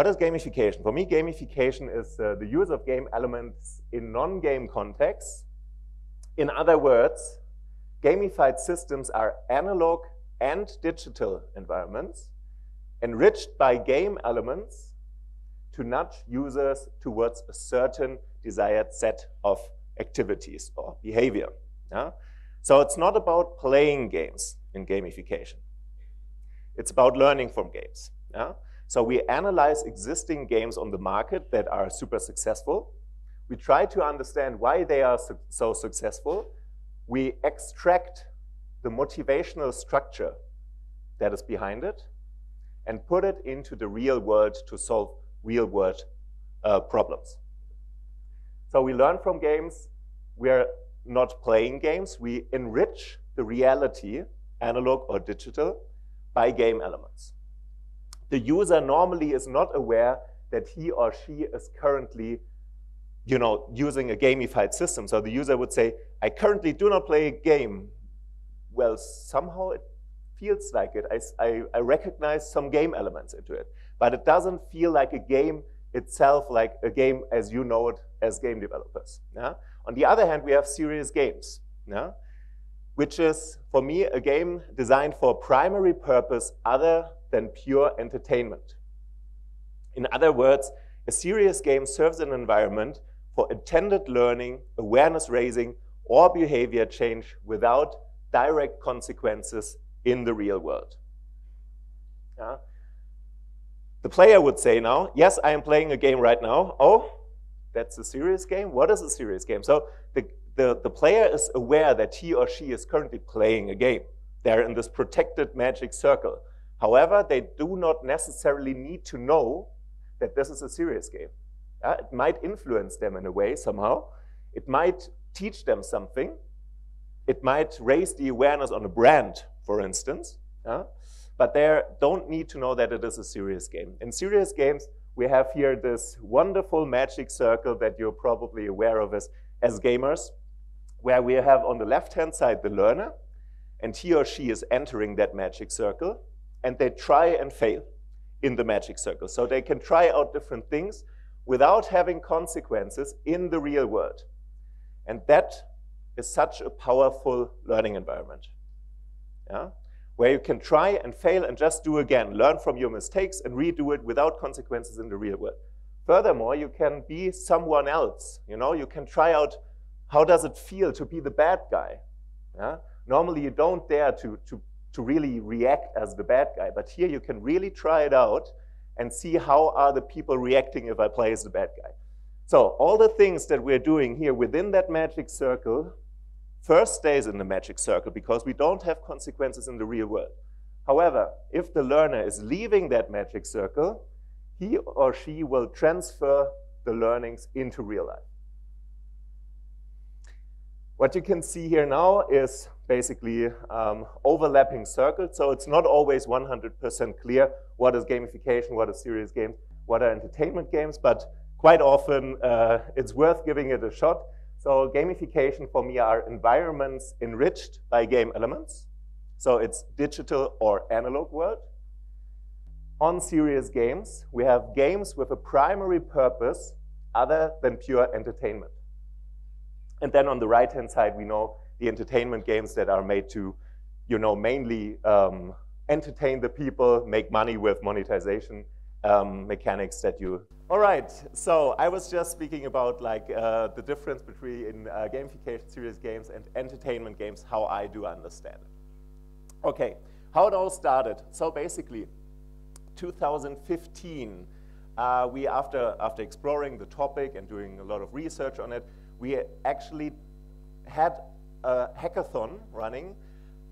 what is gamification? For me, gamification is uh, the use of game elements in non-game contexts. In other words, gamified systems are analog and digital environments enriched by game elements to nudge users towards a certain desired set of activities or behavior. Yeah? So it's not about playing games in gamification. It's about learning from games. Yeah? So we analyze existing games on the market that are super successful. We try to understand why they are su so successful. We extract the motivational structure that is behind it and put it into the real world to solve real world uh, problems. So we learn from games. We are not playing games. We enrich the reality, analog or digital, by game elements the user normally is not aware that he or she is currently you know, using a gamified system. So the user would say, I currently do not play a game. Well, somehow it feels like it. I, I, I, recognize some game elements into it. But it doesn't feel like a game itself, like a game as you know it as game developers. Yeah? On the other hand, we have serious games, yeah? which is, for me, a game designed for a primary purpose other than pure entertainment. In other words, a serious game serves an environment for intended learning, awareness raising, or behavior change without direct consequences in the real world. Yeah. The player would say now, yes, I am playing a game right now. Oh, that's a serious game? What is a serious game? So the, the, the player is aware that he or she is currently playing a game. They're in this protected magic circle. However, they do not necessarily need to know that this is a serious game. Uh, it might influence them in a way somehow. It might teach them something. It might raise the awareness on a brand, for instance. Uh, but they don't need to know that it is a serious game. In serious games, we have here this wonderful magic circle that you're probably aware of as, as gamers, where we have on the left-hand side the learner, and he or she is entering that magic circle and they try and fail in the magic circle. So they can try out different things without having consequences in the real world. And that is such a powerful learning environment. Yeah? Where you can try and fail and just do again, learn from your mistakes and redo it without consequences in the real world. Furthermore, you can be someone else. You know, you can try out how does it feel to be the bad guy. Yeah? Normally, you don't dare to, to to really react as the bad guy. But here you can really try it out and see how are the people reacting if I play as the bad guy. So all the things that we're doing here within that magic circle first stays in the magic circle because we don't have consequences in the real world. However, if the learner is leaving that magic circle, he or she will transfer the learnings into real life. What you can see here now is basically um, overlapping circles. So it's not always 100% clear what is gamification, what is serious games, what are entertainment games, but quite often uh, it's worth giving it a shot. So gamification for me are environments enriched by game elements. So it's digital or analog world. On serious games, we have games with a primary purpose other than pure entertainment. And then on the right-hand side, we know the entertainment games that are made to, you know, mainly um, entertain the people, make money with monetization um, mechanics that you. All right, so I was just speaking about like uh, the difference between uh, gamification serious games and entertainment games, how I do understand it. Okay, how it all started. So basically, 2015, uh, we after after exploring the topic and doing a lot of research on it, we actually had a hackathon running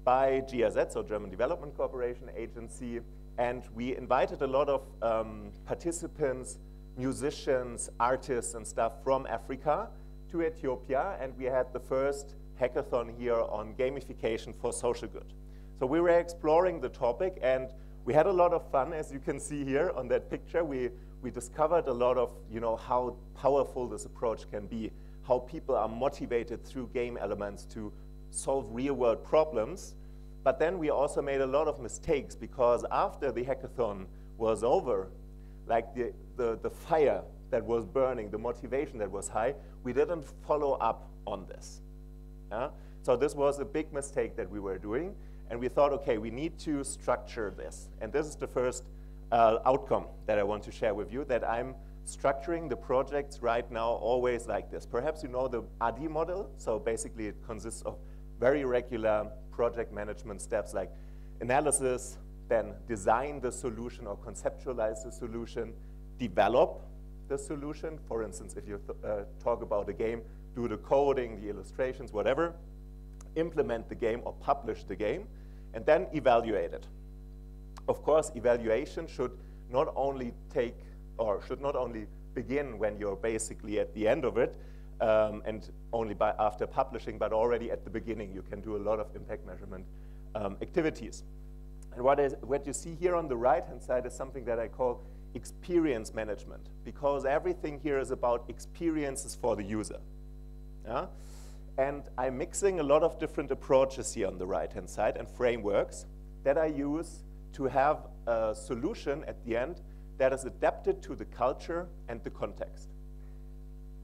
by GIZ, so German Development Cooperation Agency, and we invited a lot of um, participants, musicians, artists, and stuff from Africa to Ethiopia, and we had the first hackathon here on gamification for social good. So we were exploring the topic, and we had a lot of fun, as you can see here on that picture. We, we discovered a lot of you know, how powerful this approach can be how people are motivated through game elements to solve real world problems. But then we also made a lot of mistakes because after the hackathon was over, like the, the, the fire that was burning, the motivation that was high, we didn't follow up on this. Yeah? So this was a big mistake that we were doing, and we thought, okay, we need to structure this. And this is the first uh, outcome that I want to share with you, that I'm structuring the projects right now always like this. Perhaps you know the ADDIE model, so basically it consists of very regular project management steps like analysis, then design the solution or conceptualize the solution, develop the solution. For instance, if you uh, talk about a game, do the coding, the illustrations, whatever, implement the game or publish the game, and then evaluate it. Of course, evaluation should not only take or should not only begin when you're basically at the end of it um, and only by after publishing, but already at the beginning you can do a lot of impact measurement um, activities. And what, is, what you see here on the right-hand side is something that I call experience management, because everything here is about experiences for the user. Yeah? And I'm mixing a lot of different approaches here on the right-hand side and frameworks that I use to have a solution at the end that is adapted to the culture and the context.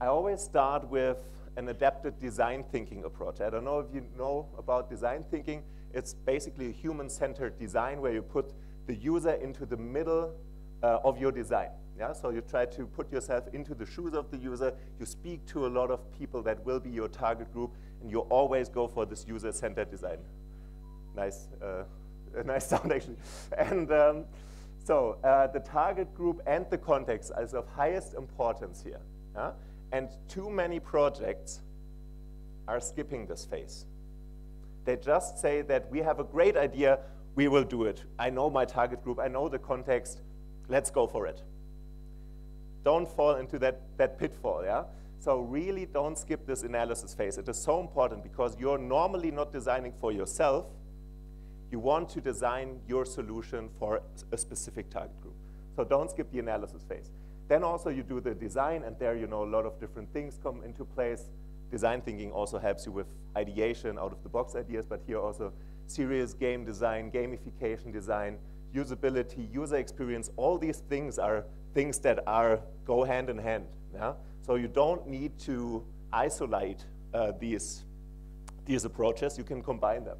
I always start with an adapted design thinking approach. I don't know if you know about design thinking. It's basically a human-centered design where you put the user into the middle uh, of your design. Yeah? So you try to put yourself into the shoes of the user. You speak to a lot of people that will be your target group, and you always go for this user-centered design. Nice, uh, nice sound actually. And um, so uh, the target group and the context is of highest importance here. Yeah? And too many projects are skipping this phase. They just say that we have a great idea, we will do it. I know my target group, I know the context, let's go for it. Don't fall into that, that pitfall, yeah? So really don't skip this analysis phase. It is so important because you're normally not designing for yourself, you want to design your solution for a specific target group. So don't skip the analysis phase. Then also you do the design, and there you know a lot of different things come into place. Design thinking also helps you with ideation, out-of-the-box ideas, but here also serious game design, gamification design, usability, user experience, all these things are things that are go hand in hand. Yeah? So you don't need to isolate uh, these, these approaches, you can combine them.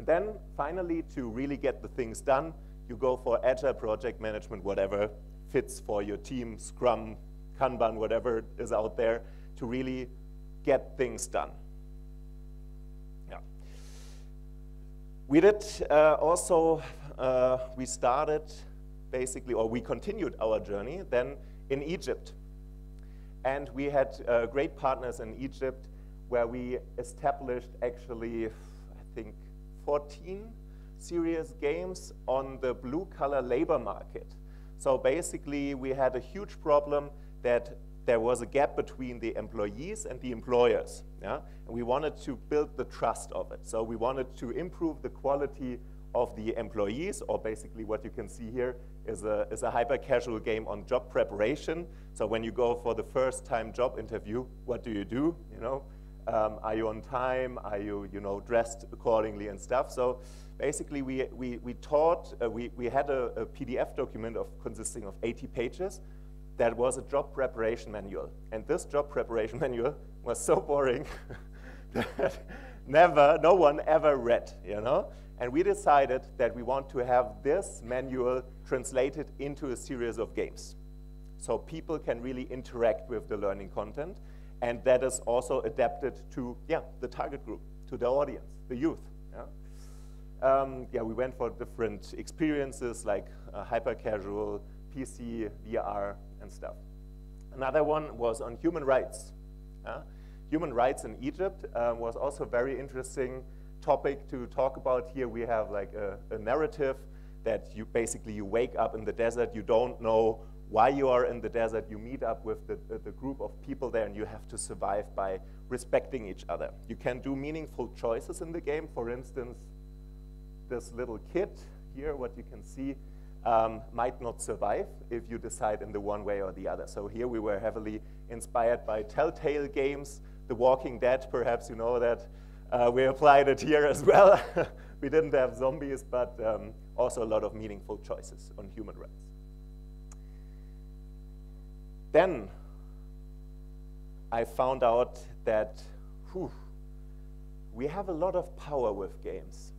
And then finally, to really get the things done, you go for agile project management, whatever fits for your team, Scrum, Kanban, whatever is out there, to really get things done. Yeah. We did uh, also, uh, we started basically, or we continued our journey then in Egypt. And we had uh, great partners in Egypt where we established actually, I think, 14 serious games on the blue collar labor market. So basically, we had a huge problem that there was a gap between the employees and the employers. Yeah? And we wanted to build the trust of it. So we wanted to improve the quality of the employees, or basically what you can see here is a, is a hyper-casual game on job preparation. So when you go for the first time job interview, what do you do? You know, um, are you on time? Are you, you know, dressed accordingly and stuff? So basically, we, we, we taught, uh, we, we had a, a, PDF document of consisting of 80 pages that was a job preparation manual. And this job preparation manual was so boring that never, no one ever read, you know? And we decided that we want to have this manual translated into a series of games. So people can really interact with the learning content and that is also adapted to yeah, the target group, to the audience, the youth. Yeah, um, yeah we went for different experiences like uh, hyper-casual, PC, VR, and stuff. Another one was on human rights. Yeah? Human rights in Egypt um, was also a very interesting topic to talk about here. We have like a, a narrative that you basically you wake up in the desert, you don't know while you are in the desert, you meet up with the, the, the, group of people there and you have to survive by respecting each other. You can do meaningful choices in the game. For instance, this little kid here, what you can see, um, might not survive if you decide in the one way or the other. So here we were heavily inspired by Telltale games, The Walking Dead, perhaps you know that. Uh, we applied it here as well. we didn't have zombies, but um, also a lot of meaningful choices on human rights. Then I found out that whew, we have a lot of power with games.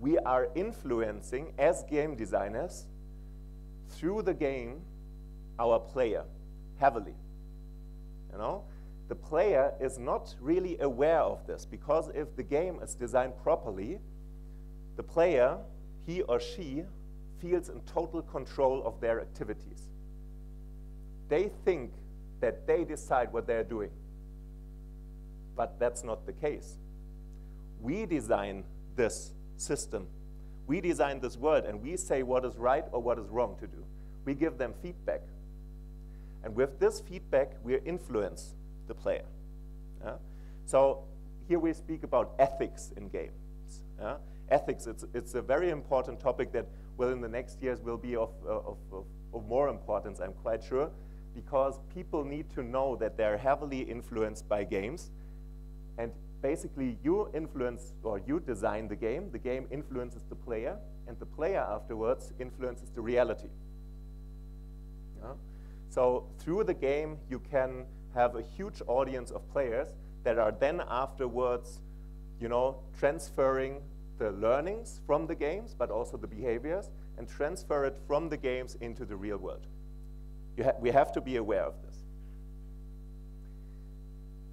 We are influencing, as game designers, through the game, our player heavily. You know, the player is not really aware of this because if the game is designed properly, the player, he or she, feels in total control of their activities. They think that they decide what they're doing. But that's not the case. We design this system. We design this world, and we say what is right or what is wrong to do. We give them feedback. And with this feedback, we influence the player. Yeah? So here we speak about ethics in games. Yeah? Ethics, it's, it's a very important topic that will in the next years will be of, uh, of, of, of more importance, I'm quite sure, because people need to know that they're heavily influenced by games. And basically, you influence or you design the game, the game influences the player, and the player afterwards influences the reality. Yeah? So through the game, you can have a huge audience of players that are then afterwards, you know, transferring the learnings from the games, but also the behaviors, and transfer it from the games into the real world. Ha we have to be aware of this.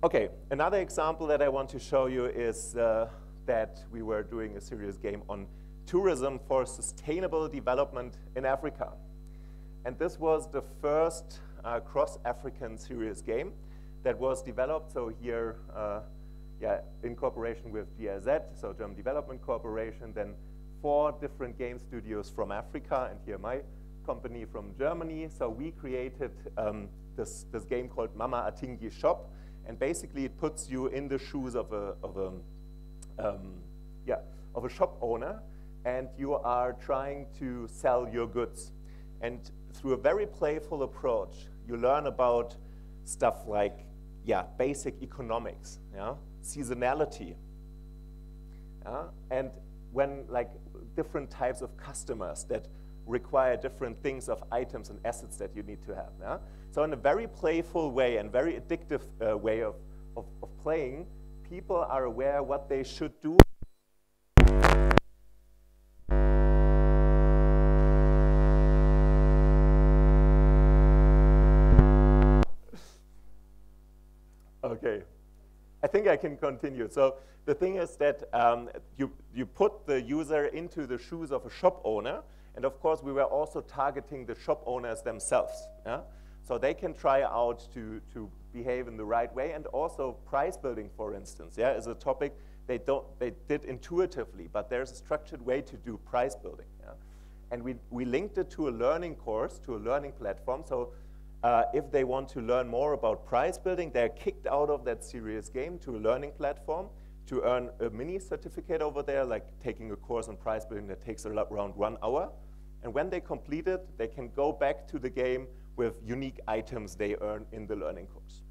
Okay, another example that I want to show you is uh, that we were doing a serious game on tourism for sustainable development in Africa. And this was the first uh, cross-African serious game that was developed. So here, uh, yeah, in cooperation with GIZ, so German Development Corporation, then four different game studios from Africa, and here my company from Germany. So we created um, this, this game called Mama Atingi Shop, and basically it puts you in the shoes of a, of a, um, yeah, of a shop owner, and you are trying to sell your goods. And through a very playful approach, you learn about stuff like, yeah, basic economics, yeah, seasonality, yeah, and when like different types of customers that require different things of items and assets that you need to have. Yeah? So in a very playful way and very addictive uh, way of, of, of playing, people are aware what they should do Okay. I think I can continue. So the thing is that um, you, you put the user into the shoes of a shop owner, and of course we were also targeting the shop owners themselves. Yeah? So they can try out to, to behave in the right way, and also price building, for instance, yeah, is a topic they, don't, they did intuitively, but there's a structured way to do price building. Yeah? And we, we linked it to a learning course, to a learning platform, so uh, if they want to learn more about prize building, they're kicked out of that serious game to a learning platform to earn a mini certificate over there, like taking a course on prize building that takes around one hour. And when they complete it, they can go back to the game with unique items they earn in the learning course.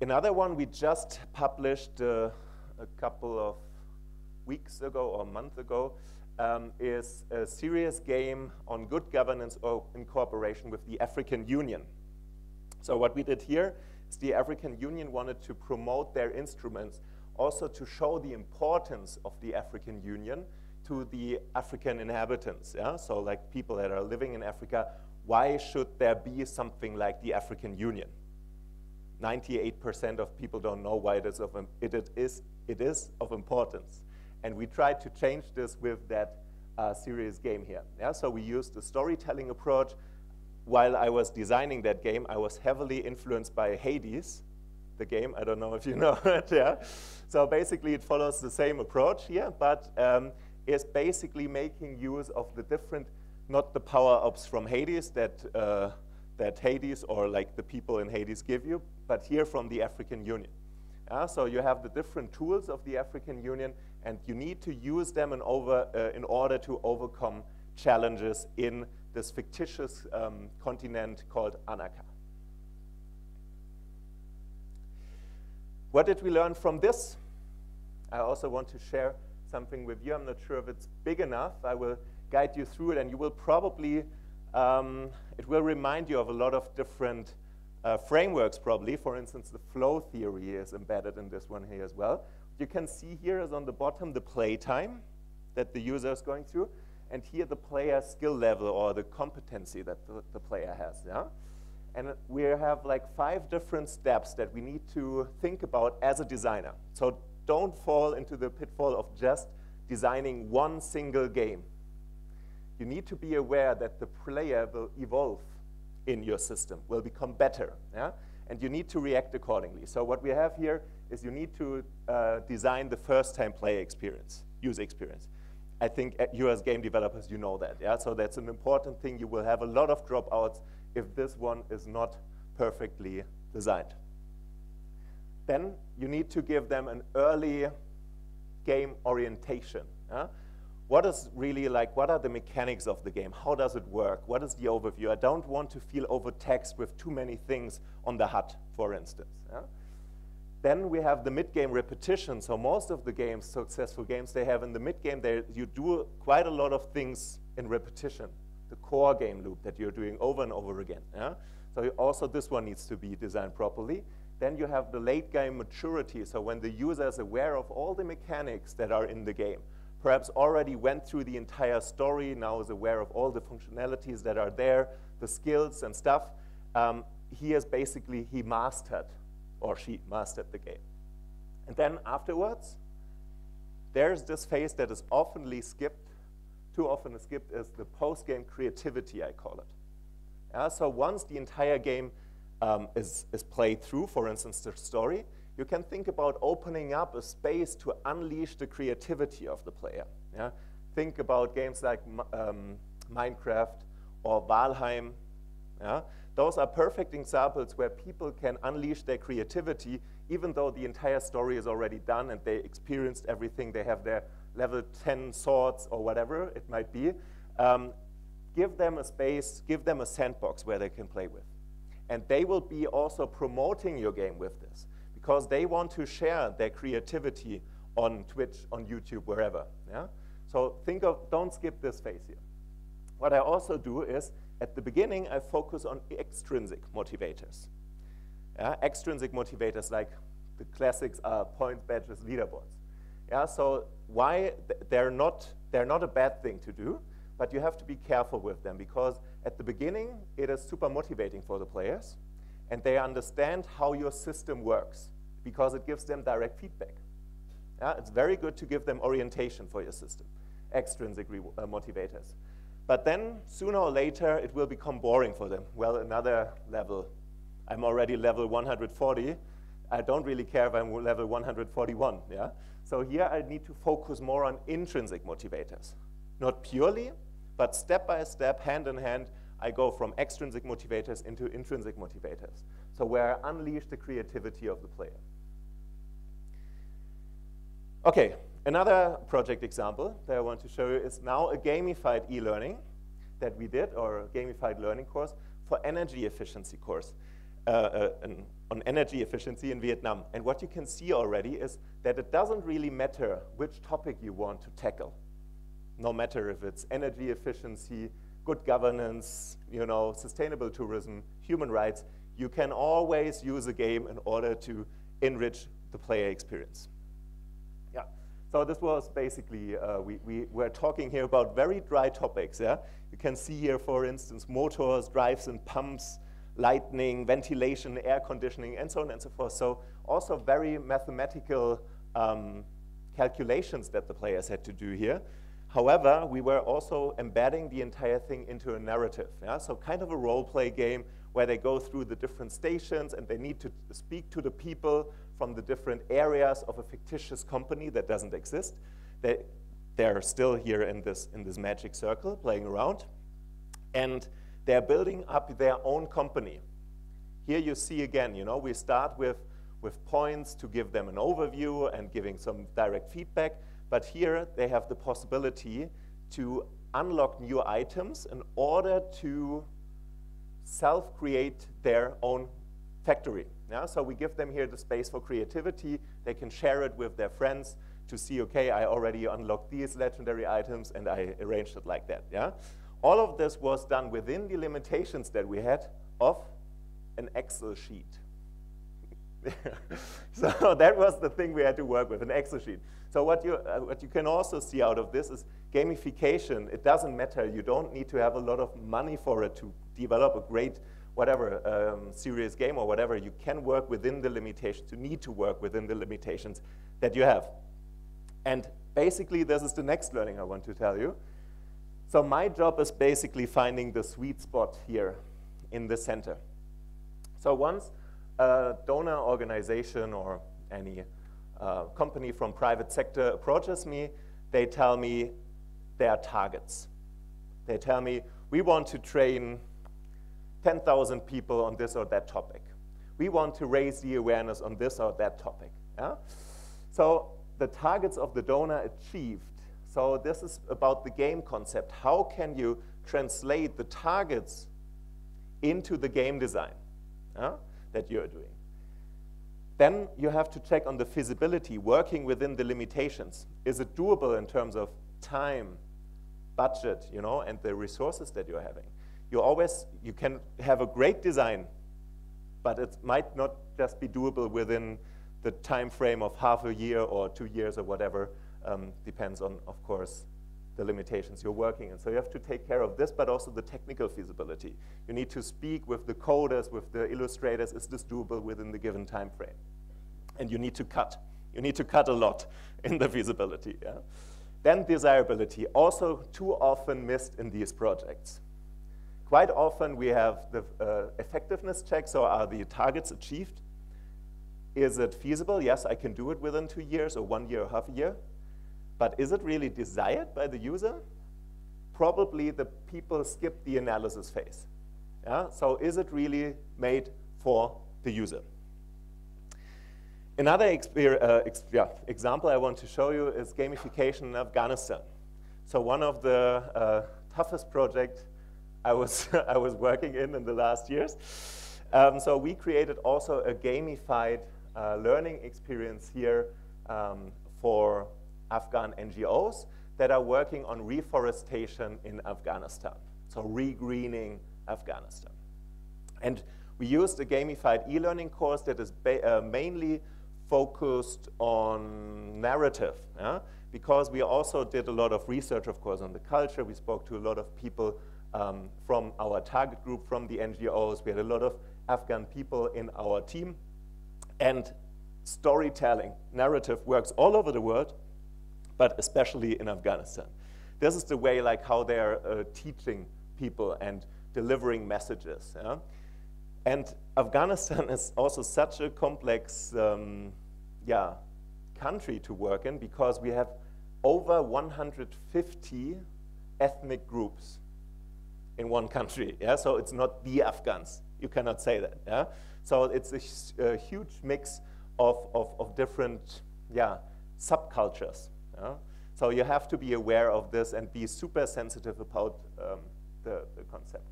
Another one we just published uh, a couple of weeks ago or a month ago um, is a serious game on good governance or in cooperation with the African Union. So what we did here is the African Union wanted to promote their instruments, also to show the importance of the African Union to the African inhabitants. Yeah? So like people that are living in Africa, why should there be something like the African Union? 98% of people don't know why it is of, it, it, is, it is of importance. And we tried to change this with that uh, serious game here. Yeah? So we used a storytelling approach. While I was designing that game, I was heavily influenced by Hades, the game. I don't know if you know it. Yeah. So basically, it follows the same approach here, but um, is basically making use of the different, not the power ups from Hades that uh, that Hades or like the people in Hades give you, but here from the African Union. Uh, so you have the different tools of the African Union, and you need to use them in, over, uh, in order to overcome challenges in this fictitious um, continent called Anaka. What did we learn from this? I also want to share something with you. I'm not sure if it's big enough. I will guide you through it, and you will probably, um, it will remind you of a lot of different uh, frameworks probably. For instance, the flow theory is embedded in this one here as well. You can see here is on the bottom the playtime that the user is going through, and here the player skill level or the competency that the, the player has. Yeah? And we have like five different steps that we need to think about as a designer. So don't fall into the pitfall of just designing one single game. You need to be aware that the player will evolve in your system, will become better. Yeah? And you need to react accordingly. So what we have here is you need to uh, design the first-time player experience, user experience. I think you as game developers, you know that. Yeah? So that's an important thing. You will have a lot of dropouts if this one is not perfectly designed. Then you need to give them an early game orientation. Yeah? What is really like, what are the mechanics of the game? How does it work? What is the overview? I don't want to feel overtaxed with too many things on the HUD, for instance. Yeah? Then we have the mid-game repetition. So most of the games, successful games they have in the mid-game, you do quite a lot of things in repetition the core game loop that you're doing over and over again. Yeah? So also this one needs to be designed properly. Then you have the late game maturity, so when the user is aware of all the mechanics that are in the game, perhaps already went through the entire story, now is aware of all the functionalities that are there, the skills and stuff, um, he has basically, he mastered, or she mastered the game. And then afterwards, there's this phase that is oftenly skipped, too often skipped is the post-game creativity, I call it. Yeah, so once the entire game um, is, is played through, for instance, the story, you can think about opening up a space to unleash the creativity of the player. Yeah? Think about games like um, Minecraft or Valheim. Yeah? Those are perfect examples where people can unleash their creativity even though the entire story is already done and they experienced everything, they have their level 10 swords or whatever it might be, um, give them a space, give them a sandbox where they can play with. And they will be also promoting your game with this because they want to share their creativity on Twitch, on YouTube, wherever. Yeah? So think of, don't skip this phase here. What I also do is, at the beginning, I focus on extrinsic motivators. Yeah? Extrinsic motivators like the classics are points, badges, leaderboards. Yeah, so why they're not they're not a bad thing to do, but you have to be careful with them because at the beginning it is super motivating for the players, and they understand how your system works because it gives them direct feedback. Yeah, it's very good to give them orientation for your system, extrinsic uh, motivators. But then sooner or later it will become boring for them. Well, another level. I'm already level 140. I don't really care if I'm level 141. Yeah. So here I need to focus more on intrinsic motivators. Not purely, but step by step, hand in hand, I go from extrinsic motivators into intrinsic motivators. So where I unleash the creativity of the player. Okay, another project example that I want to show you is now a gamified e-learning that we did, or a gamified learning course for energy efficiency course, uh, uh, on energy efficiency in Vietnam. And what you can see already is that it doesn't really matter which topic you want to tackle. No matter if it's energy efficiency, good governance, you know, sustainable tourism, human rights, you can always use a game in order to enrich the player experience. So this was basically, uh, we, we were talking here about very dry topics, yeah? You can see here, for instance, motors, drives and pumps, lighting, ventilation, air conditioning, and so on and so forth. So also very mathematical um, calculations that the players had to do here. However, we were also embedding the entire thing into a narrative. Yeah? So kind of a role play game where they go through the different stations and they need to speak to the people from the different areas of a fictitious company that doesn't exist. They, they're still here in this, in this magic circle playing around. And they're building up their own company. Here you see again, you know, we start with, with points to give them an overview and giving some direct feedback, but here they have the possibility to unlock new items in order to self-create their own factory. Yeah? So we give them here the space for creativity. They can share it with their friends. to see, okay, I already unlocked these legendary items and I arranged it like that, yeah? All of this was done within the limitations that we had of an Excel sheet. so that was the thing we had to work with, an Excel sheet. So what you, uh, what you can also see out of this is gamification. It doesn't matter. You don't need to have a lot of money for it to develop a great whatever um, serious game or whatever. You can work within the limitations. You need to work within the limitations that you have. And basically, this is the next learning I want to tell you. So my job is basically finding the sweet spot here in the center. So once a donor organization or any uh, company from private sector approaches me, they tell me their targets. They tell me, we want to train 10,000 people on this or that topic. We want to raise the awareness on this or that topic. Yeah? So the targets of the donor achieved. So this is about the game concept. How can you translate the targets into the game design yeah, that you're doing? Then you have to check on the feasibility, working within the limitations. Is it doable in terms of time, budget, you know, and the resources that you're having? You always, you can have a great design, but it might not just be doable within the time frame of half a year or two years or whatever. Um, depends on, of course, the limitations you're working in. So you have to take care of this, but also the technical feasibility. You need to speak with the coders, with the illustrators, is this doable within the given time frame? And you need to cut. You need to cut a lot in the feasibility. Yeah? Then desirability, also too often missed in these projects. Quite often we have the uh, effectiveness check, so are the targets achieved? Is it feasible? Yes, I can do it within two years or one year or half a year. But is it really desired by the user? Probably the people skip the analysis phase. Yeah? So is it really made for the user? Another uh, yeah, example I want to show you is gamification in Afghanistan. So one of the uh, toughest projects I was, I was working in in the last years. Um, so we created also a gamified uh, learning experience here um, for Afghan NGOs that are working on reforestation in Afghanistan, so regreening Afghanistan. And we used a gamified e-learning course that is uh, mainly focused on narrative, yeah? because we also did a lot of research, of course, on the culture. We spoke to a lot of people um, from our target group, from the NGOs. We had a lot of Afghan people in our team. And storytelling, narrative works all over the world, but especially in Afghanistan. This is the way like how they're uh, teaching people and delivering messages. Yeah? And Afghanistan is also such a complex um, yeah, country to work in because we have over 150 ethnic groups in one country. Yeah? So it's not the Afghans. You cannot say that. Yeah? So it's a, a huge mix of, of, of different yeah, subcultures. Yeah? So you have to be aware of this and be super sensitive about um, the, the concept.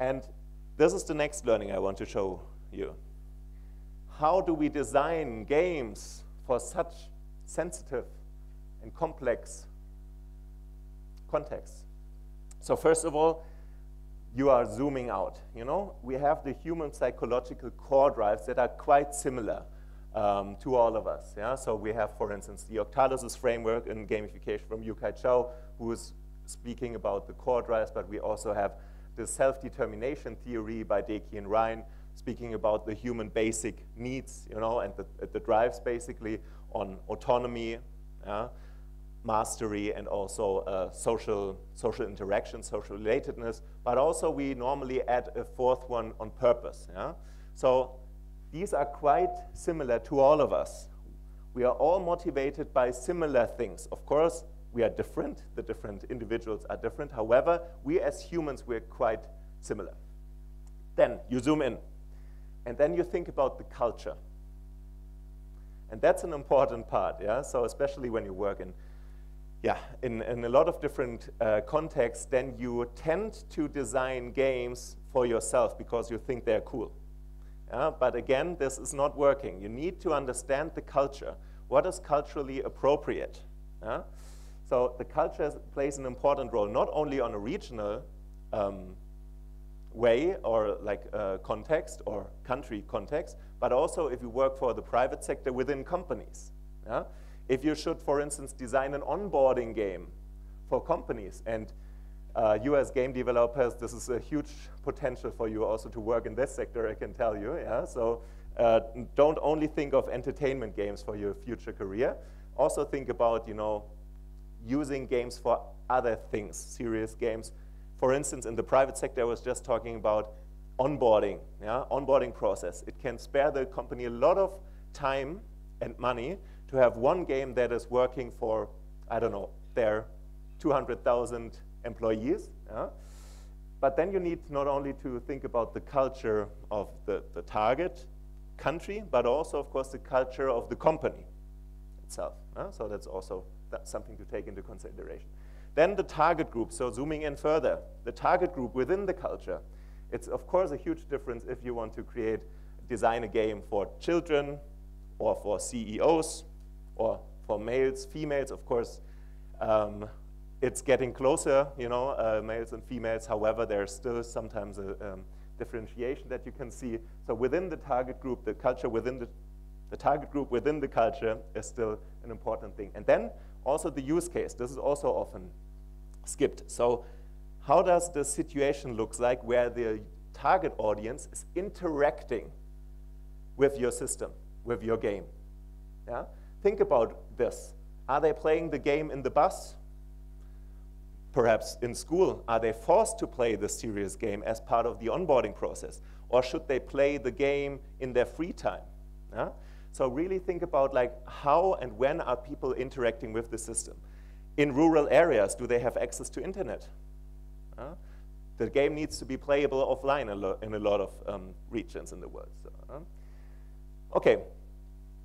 And this is the next learning I want to show you. How do we design games for such sensitive and complex contexts? So first of all, you are zooming out. You know, we have the human psychological core drives that are quite similar um, to all of us. Yeah? So we have, for instance, the Octalysis framework in gamification from Yu-Kai Chou, who is speaking about the core drives, but we also have the self-determination theory by Deci and Ryan, speaking about the human basic needs, you know, and the, the drives basically on autonomy, yeah? Mastery, and also uh, social, social interaction, social relatedness, but also we normally add a fourth one on purpose. Yeah? So these are quite similar to all of us. We are all motivated by similar things. Of course, we are different. The different individuals are different. However, we as humans, we're quite similar. Then you zoom in. And then you think about the culture. And that's an important part, yeah? So especially when you work in, yeah, in, in a lot of different uh, contexts, then you tend to design games for yourself because you think they're cool. But again, this is not working. You need to understand the culture. what is culturally appropriate. So the culture plays an important role, not only on a regional um, way or like uh, context or country context, but also if you work for the private sector within companies. Yeah? If you should, for instance, design an onboarding game for companies and uh, you as game developers, this is a huge potential for you also to work in this sector, I can tell you. Yeah? So uh, don't only think of entertainment games for your future career. Also think about, you know, using games for other things, serious games. For instance, in the private sector, I was just talking about onboarding, yeah, onboarding process. It can spare the company a lot of time and money to have one game that is working for, I don't know, their 200,000 employees. Yeah? But then you need not only to think about the culture of the, the target country, but also, of course, the culture of the company itself. Yeah? So that's also that's something to take into consideration. Then the target group, so zooming in further, the target group within the culture. It's of course a huge difference if you want to create, design a game for children or for CEOs or for males, females, of course. Um, it's getting closer, you know, uh, males and females. However, there's still sometimes a um, differentiation that you can see. So within the target group, the culture within the, the target group within the culture is still an important thing. And then also the use case. This is also often skipped. So how does the situation look like where the target audience is interacting with your system, with your game? Yeah? Think about this. Are they playing the game in the bus? Perhaps in school, are they forced to play the serious game as part of the onboarding process? Or should they play the game in their free time? Yeah? So really think about like how and when are people interacting with the system. In rural areas, do they have access to internet? The game needs to be playable offline in a lot of um, regions in the world. So, uh, okay,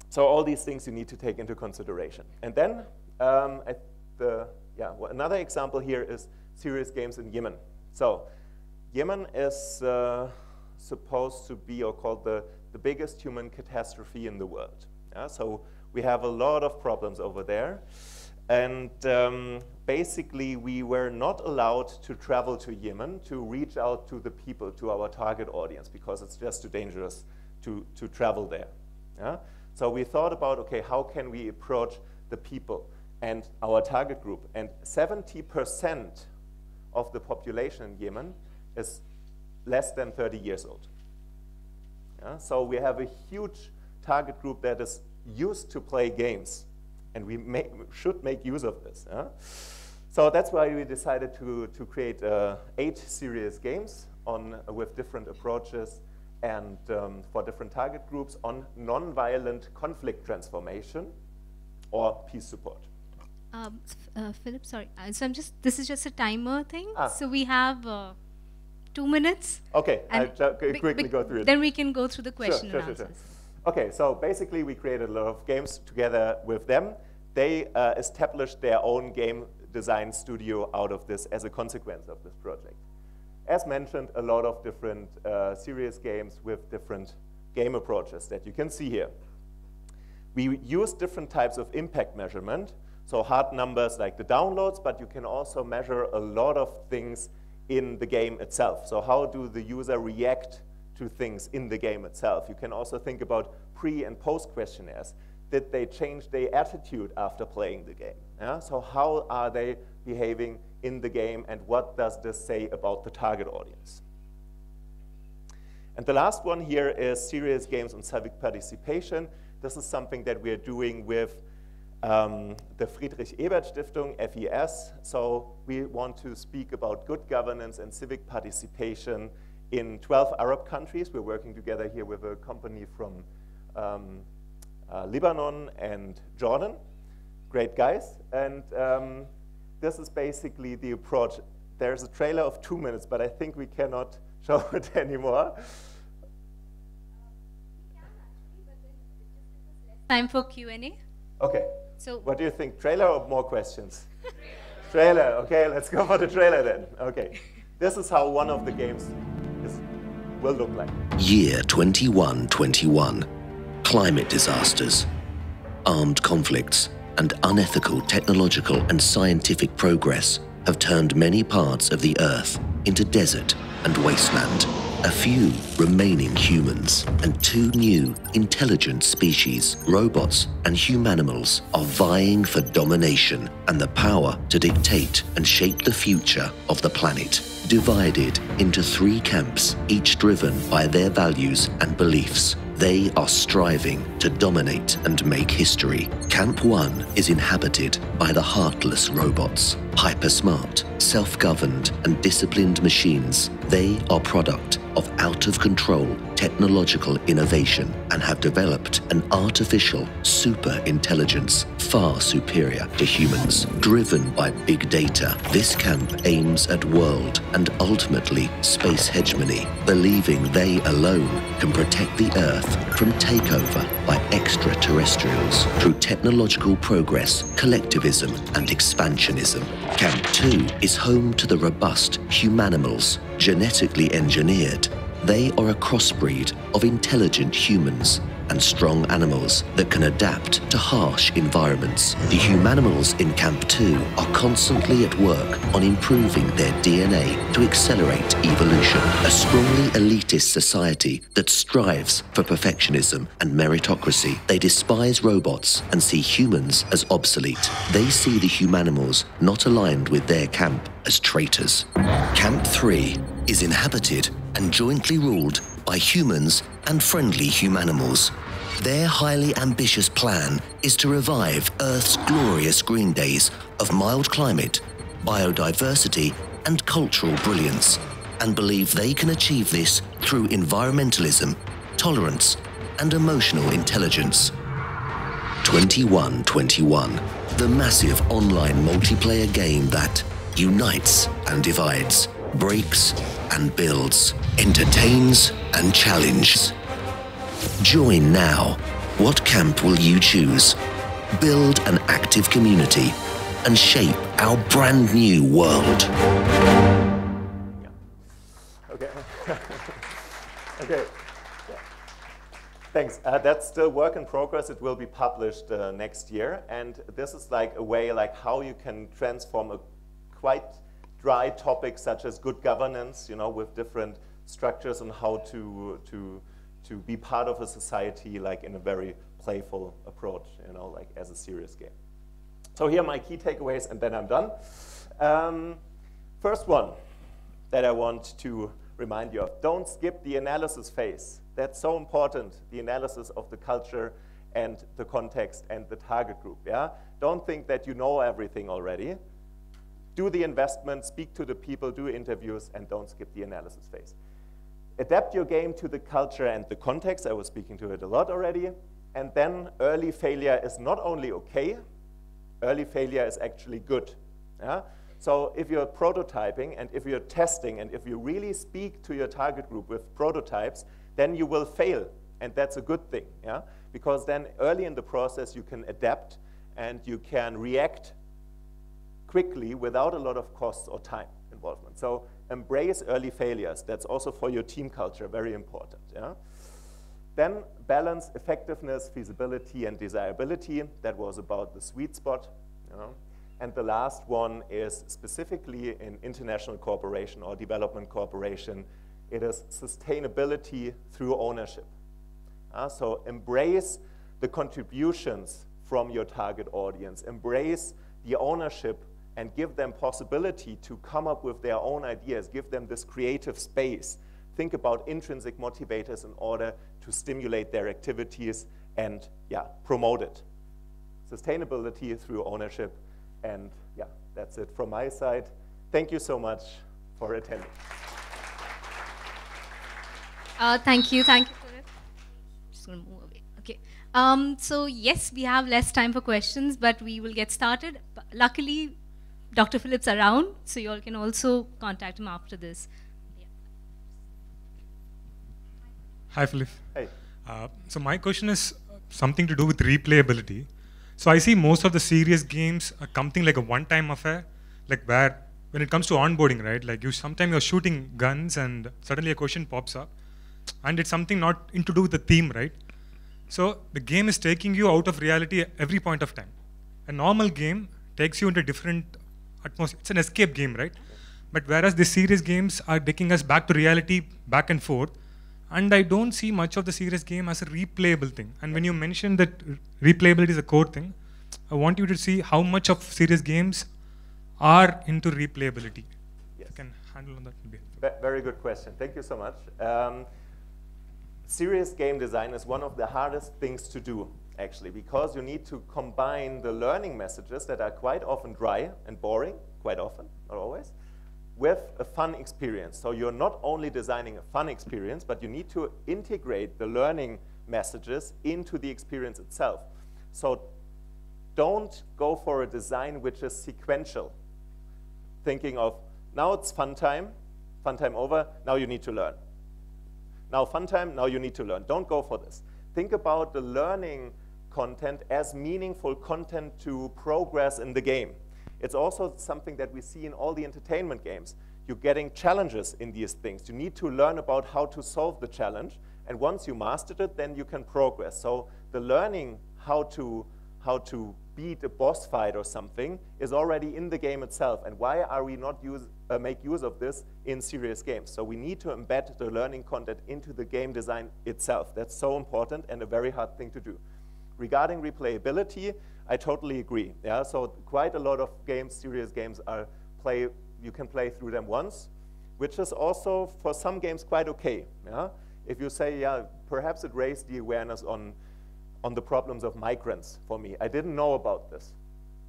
so all these things you need to take into consideration. And then um, the, yeah, well, another example here is serious games in Yemen. So Yemen is uh, supposed to be or called the the biggest human catastrophe in the world. Yeah? So we have a lot of problems over there. And um, basically, we were not allowed to travel to Yemen to reach out to the people, to our target audience, because it's just too dangerous to, to travel there. Yeah? So we thought about, okay, how can we approach the people and our target group? And 70% of the population in Yemen is less than 30 years old. Yeah? So we have a huge target group that is used to play games, and we make, should make use of this. Yeah? So that's why we decided to, to create uh, eight serious games on, with different approaches and um, for different target groups on non-violent conflict transformation or peace support. Um, uh, Philipp, sorry. Uh, so I'm just. This is just a timer thing. Ah. So we have uh, two minutes. Okay, I'll quickly go through it. Then we can go through the question sure, sure, sure, Okay, so basically we created a lot of games together with them. They uh, established their own game design studio out of this as a consequence of this project. As mentioned, a lot of different uh, serious games with different game approaches that you can see here. We use different types of impact measurement, so hard numbers like the downloads, but you can also measure a lot of things in the game itself. So how do the user react to things in the game itself? You can also think about pre and post questionnaires. Did they change their attitude after playing the game? Yeah? So how are they behaving in the game and what does this say about the target audience? And the last one here is serious games on civic participation. This is something that we are doing with um, the Friedrich Ebert Stiftung, FES. So we want to speak about good governance and civic participation in 12 Arab countries. We're working together here with a company from um, uh, Lebanon and Jordan. Great guys. And um, this is basically the approach. There's a trailer of two minutes, but I think we cannot show it anymore. Time for Q&A. Okay. So what do you think, trailer or more questions? trailer. Okay, let's go for the trailer then. Okay. This is how one of the games is, will look like. Year 2121. Climate disasters. armed conflicts and unethical technological and scientific progress have turned many parts of the Earth into desert and wasteland. A few remaining humans and two new intelligent species, robots and humanimals, are vying for domination and the power to dictate and shape the future of the planet. Divided into three camps, each driven by their values and beliefs. They are striving to dominate and make history. Camp 1 is inhabited by the heartless robots, hyper-smart, self-governed and disciplined machines. They are product of out-of-control technological innovation and have developed an artificial super intelligence far superior to humans. Driven by big data, this camp aims at world and ultimately space hegemony, believing they alone can protect the Earth from takeover by extraterrestrials through technological progress, collectivism and expansionism. Camp 2 is home to the robust humanimals, genetically engineered. They are a crossbreed of intelligent humans and strong animals that can adapt to harsh environments. The humanimals in Camp 2 are constantly at work on improving their DNA to accelerate evolution. A strongly elitist society that strives for perfectionism and meritocracy. They despise robots and see humans as obsolete. They see the humanimals not aligned with their camp as traitors. Camp 3 is inhabited and jointly ruled by humans and friendly humanimals. Their highly ambitious plan is to revive Earth's glorious green days of mild climate, biodiversity, and cultural brilliance, and believe they can achieve this through environmentalism, tolerance, and emotional intelligence. 2121, the massive online multiplayer game that unites and divides, breaks and builds, entertains and challenges. Join now. What camp will you choose? Build an active community and shape our brand new world. Okay. okay. Thanks. Uh, that's still work in progress. It will be published uh, next year. And this is like a way like how you can transform a quite dry topics such as good governance, you know, with different structures and how to, to, to be part of a society like in a very playful approach, you know, like as a serious game. So here are my key takeaways and then I'm done. Um, first one that I want to remind you of, don't skip the analysis phase. That's so important, the analysis of the culture and the context and the target group, yeah? Don't think that you know everything already do the investment, speak to the people, do interviews, and don't skip the analysis phase. Adapt your game to the culture and the context. I was speaking to it a lot already. And then early failure is not only okay, early failure is actually good. Yeah? So if you're prototyping and if you're testing and if you really speak to your target group with prototypes, then you will fail. And that's a good thing, yeah? Because then early in the process, you can adapt and you can react quickly without a lot of costs or time involvement. So embrace early failures. That's also for your team culture very important. Yeah? Then balance effectiveness, feasibility, and desirability. That was about the sweet spot. And the last one is specifically in international cooperation or development cooperation. It is sustainability through ownership. Uh, so embrace the contributions from your target audience. Embrace the ownership and give them possibility to come up with their own ideas, give them this creative space. Think about intrinsic motivators in order to stimulate their activities and yeah, promote it. Sustainability through ownership. And yeah, that's it from my side. Thank you so much for attending. Uh, thank you, thank you. Just gonna move away. Okay. Um, so yes, we have less time for questions, but we will get started. Luckily, Dr. Philipp's around, so you all can also contact him after this. Hi, Philipp. Hey. Uh, so my question is something to do with replayability. So I see most of the serious games are something like a one-time affair, like where when it comes to onboarding, right? Like you sometimes you're shooting guns and suddenly a question pops up, and it's something not in to do with the theme, right? So the game is taking you out of reality every point of time. A normal game takes you into different atmosphere. It's an escape game, right? But whereas the serious games are taking us back to reality, back and forth, and I don't see much of the serious game as a replayable thing. And when you mentioned that replayability is a core thing, I want you to see how much of serious games are into replayability. Yes. you can handle on that. be Very good question. Thank you so much. Um, serious game design is one of the hardest things to do, actually, because you need to combine the learning messages that are quite often dry and boring, quite often, not always, with a fun experience. So you're not only designing a fun experience, but you need to integrate the learning messages into the experience itself. So don't go for a design which is sequential thinking of now it's fun time, fun time over, now you need to learn. Now fun time, now you need to learn. Don't go for this. Think about the learning content as meaningful content to progress in the game. It's also something that we see in all the entertainment games. You're getting challenges in these things. You need to learn about how to solve the challenge. And once you mastered it, then you can progress. So the learning how to, how to beat a boss fight or something is already in the game itself. And why are we not use, uh, make use of this in serious games? So we need to embed the learning content into the game design itself. That's so important and a very hard thing to do. Regarding replayability, I totally agree. Yeah, so quite a lot of games, serious games, are play. You can play through them once, which is also for some games quite okay. Yeah, if you say, yeah, perhaps it raised the awareness on on the problems of migrants for me. I didn't know about this.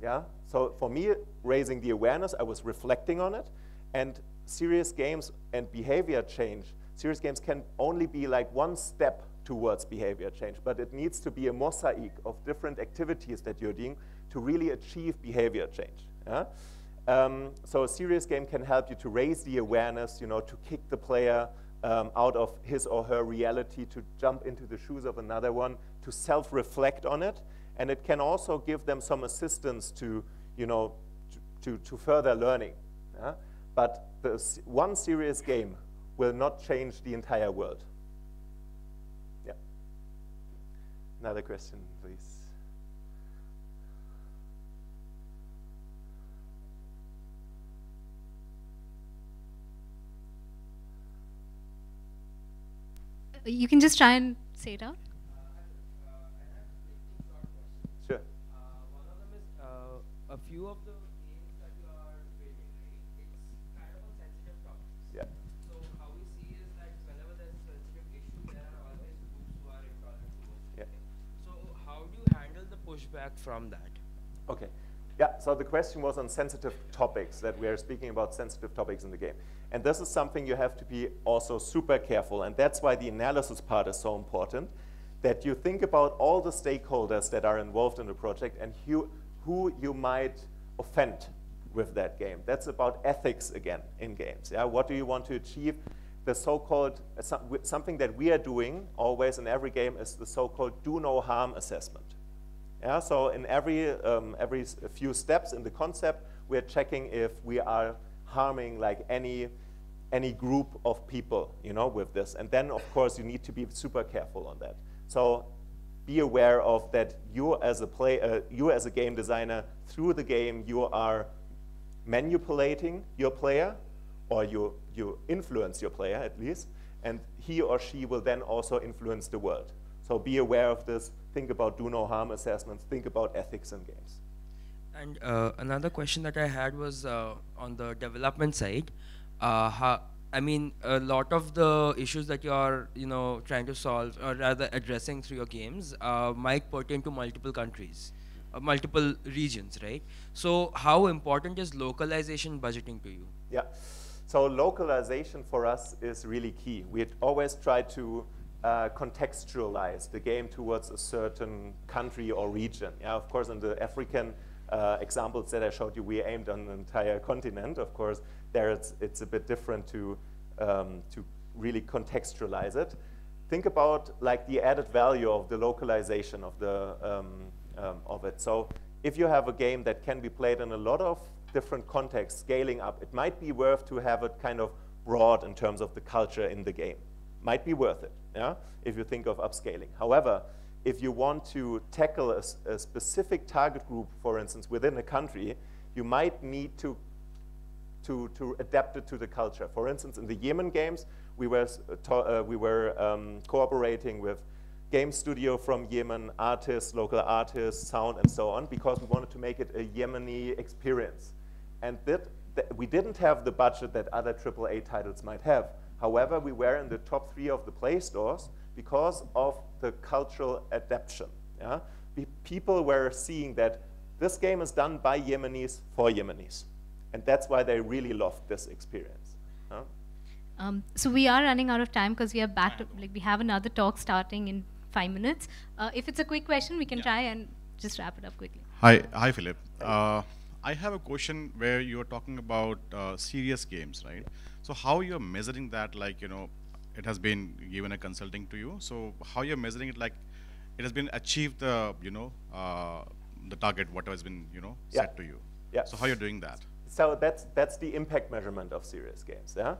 Yeah, so for me, raising the awareness, I was reflecting on it, and serious games and behavior change. Serious games can only be like one step towards behavior change, but it needs to be a mosaic of different activities that you're doing to really achieve behavior change. Yeah? Um, so a serious game can help you to raise the awareness, you know, to kick the player um, out of his or her reality, to jump into the shoes of another one, to self-reflect on it, and it can also give them some assistance to, you know, to, to, further learning. yeah? But one serious game will not change the entire world. Another question, please. You can just try and say it out. Sure. Uh, one of them is uh, a few of the from that? Okay. Yeah, so the question was on sensitive topics, that we are speaking about sensitive topics in the game. And this is something you have to be also super careful, and that's why the analysis part is so important, that you think about all the stakeholders that are involved in the project and who, who you might offend with that game. That's about ethics again in games. Yeah? What do you want to achieve? The so-called, uh, something that we are doing always in every game is the so-called do no harm assessment. Yeah, so in every, um, every few steps in the concept, we're checking if we are harming like any, any group of people, you know, with this. And then, of course, you need to be super careful on that. So be aware of that you as a play, uh, you as a game designer, through the game, you are manipulating your player, or you, you influence your player at least, and he or she will then also influence the world. So be aware of this, think about do no harm assessments, think about ethics in games. And uh, another question that I had was uh, on the development side. Uh, how, I mean, a lot of the issues that you are, you know, trying to solve, or rather addressing through your games, uh, might pertain to multiple countries, uh, multiple regions, right? So, how important is localization budgeting to you? Yeah. So localization for us is really key. We always try to uh, contextualize the game towards a certain country or region. Yeah, of course, in the African uh, examples that I showed you, we aimed on the entire continent. Of course, there it's, it's a bit different to, um, to really contextualize it. Think about like the added value of the localization of, the, um, um, of it. So if you have a game that can be played in a lot of different contexts, scaling up, it might be worth to have it kind of broad in terms of the culture in the game. Might be worth it, yeah, if you think of upscaling. However, if you want to tackle a, a, specific target group, for instance, within a country, you might need to, to, to adapt it to the culture. For instance, in the Yemen games, we were, uh, we were um, cooperating with game studio from Yemen, artists, local artists, sound, and so on, because we wanted to make it a Yemeni experience. And that, that we didn't have the budget that other AAA titles might have. However, we were in the top three of the Play stores because of the cultural adaptation. Yeah? People were seeing that this game is done by Yemenis for Yemenis. And that's why they really loved this experience. Huh? Um, so we are running out of time because we are back to, like, we have another talk starting in five minutes. Uh, if it's a quick question, we can yeah. try and just wrap it up quickly. Hi, hi Philipp. Uh, I have a question where you're talking about uh, serious games, right? So how you're measuring that, like, you know, it has been given a consulting to you. So how you're measuring it, like, it has been achieved the, you know, uh, the target, whatever has been, you know, yeah. set to you. Yeah. So how you're doing that? So that's, that's the impact measurement of serious games, yeah?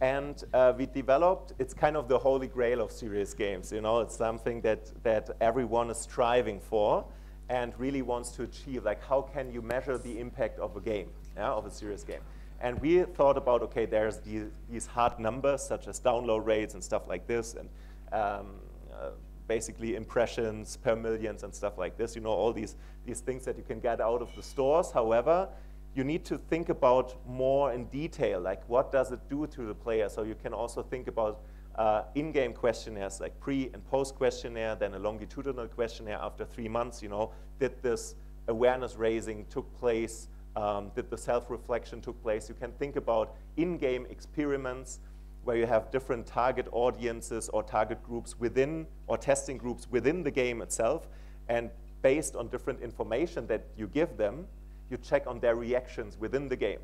And uh, we developed, it's kind of the holy grail of serious games, you know, it's something that, that everyone is striving for and really wants to achieve, like how can you measure the impact of a game, yeah, of a serious game. And we thought about, okay, there's these, these hard numbers such as download rates and stuff like this, and um, uh, basically impressions per millions and stuff like this, you know, all these, these things that you can get out of the stores. However, you need to think about more in detail, like what does it do to the player? So you can also think about uh, in-game questionnaires like pre and post questionnaire, then a longitudinal questionnaire after three months, you know, did this awareness raising took place, um, did the self-reflection took place. You can think about in-game experiments where you have different target audiences or target groups within, or testing groups within the game itself, and based on different information that you give them, you check on their reactions within the game.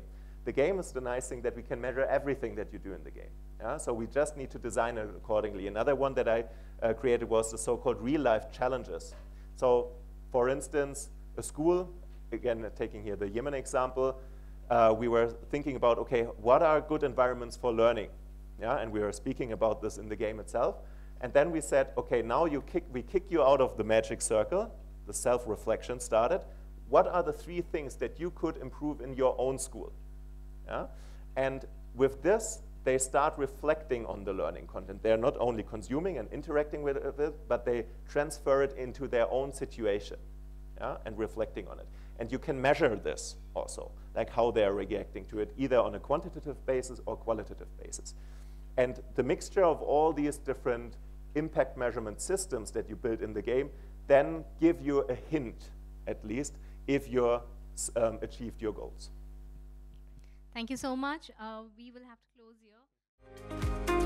The game is the nice thing that we can measure everything that you do in the game. Yeah? So we just need to design it accordingly. Another one that I uh, created was the so-called real-life challenges. So for instance, a school, again, taking here the Yemen example, uh, we were thinking about, okay, what are good environments for learning? Yeah, and we were speaking about this in the game itself. And then we said, okay, now you kick, we kick you out of the magic circle, the self-reflection started, what are the three things that you could improve in your own school? Yeah? And with this, they start reflecting on the learning content. They're not only consuming and interacting with it, but they transfer it into their own situation yeah? and reflecting on it. And you can measure this also, like how they're reacting to it, either on a quantitative basis or qualitative basis. And the mixture of all these different impact measurement systems that you build in the game then give you a hint, at least, if you um, achieved your goals. Thank you so much. Uh, we will have to close here.